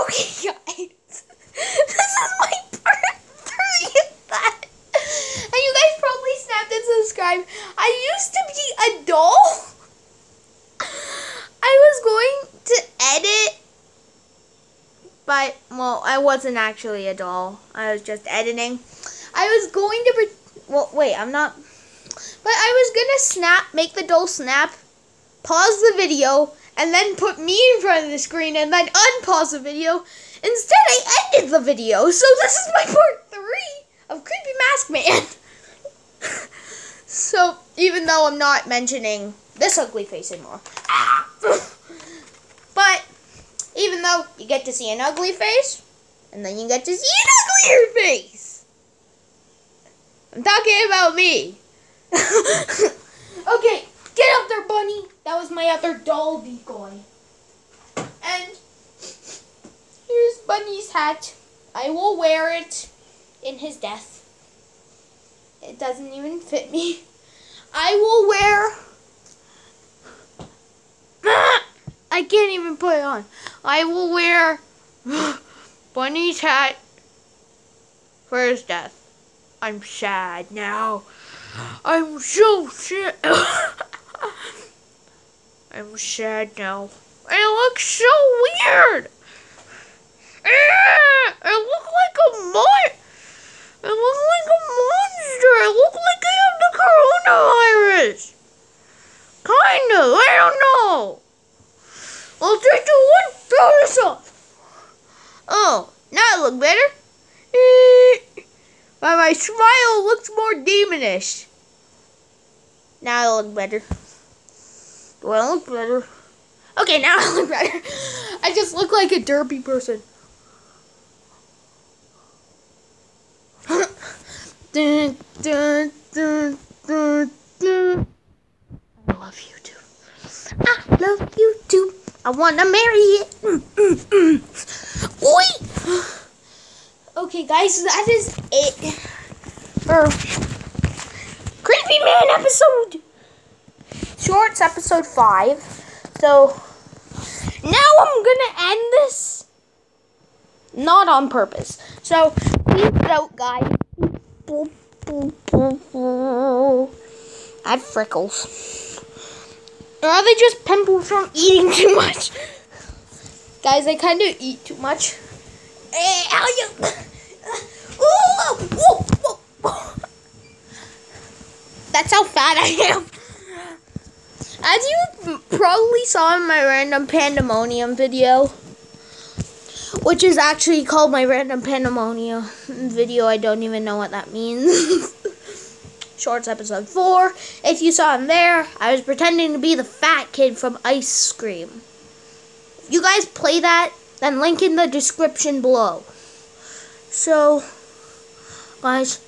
Okay, guys. This is my that. And you guys probably snapped and subscribed. I used to be a doll. I was going to edit, but, well, I wasn't actually a doll. I was just editing. I was going to, well, wait, I'm not, but I was going to snap, make the doll snap, pause the video, and then put me in front of the screen and then unpause the video. Instead, I ended the video. So this is my part three of Creepy Mask Man. so even though I'm not mentioning this ugly face anymore, but even though you get to see an ugly face, and then you get to see an uglier face. I'm talking about me. okay, get up there, bunny. My other doll decoy. And here's Bunny's hat. I will wear it in his death. It doesn't even fit me. I will wear. I can't even put it on. I will wear Bunny's hat for his death. I'm sad now. I'm so sad. Sad now. I look so weird. I look like a mon. I look like a monster. I look like I have the coronavirus. Kinda. I don't know. I'll take the one throw this off. Oh, now I look better. But my smile looks more demonish. Now I look better. Do I look better? Okay, now I look better. I just look like a derpy person. dun, dun, dun, dun, dun. I love you too. I love you too. I wanna marry it. Oi! Okay, guys, that is it for Creepy Man episode shorts episode five. So now I'm gonna end this not on purpose. So peace out, guys. I have freckles. Or are they just pimples from eating too much? Guys, I kind of eat too much. Eh, hey, ooh. That's how fat I am. As you probably saw in my random pandemonium video, which is actually called my random pandemonium video, I don't even know what that means. Shorts episode 4. If you saw him there, I was pretending to be the fat kid from Ice Cream. If you guys play that, then link in the description below. So, guys,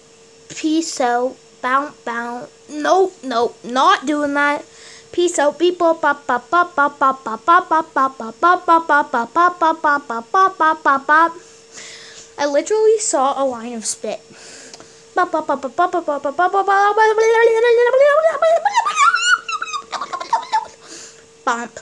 peace out. Bounce, bounce. Nope, nope, not doing that. Peace out, people. I literally saw a line of spit. Bump.